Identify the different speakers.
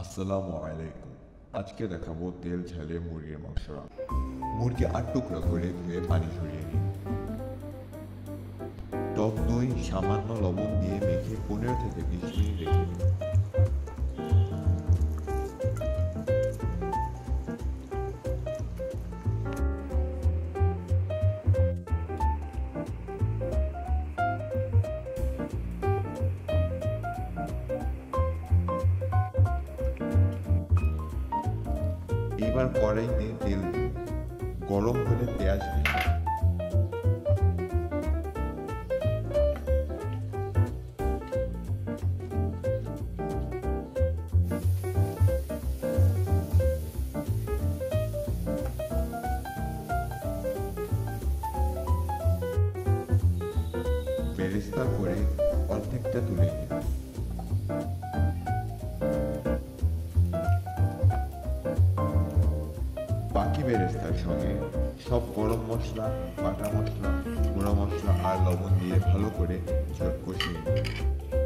Speaker 1: আসসালামু আলাইকুম। আজকে দেখাবো তেল, ঝালে মুরগির মাংস মুরগি আট টুকরো করে ধুয়ে পানি ঝরিয়ে নিন। টক দই, সামান্য লবণ দিয়ে মেখে পনেরো থেকে বিশ মিনিট রেখে দিন। এবার কড়াইতে তেল দিন। গরম হলে পেঁয়াজ দিন। করে অর্ধেকটা তুলে নিন। বেরেস্তার সঙ্গে সব গরম মশলা বাটা মশলা গুঁড়া মশলা আর লবণ দিয়ে ভালো করে কষিয়ে নিন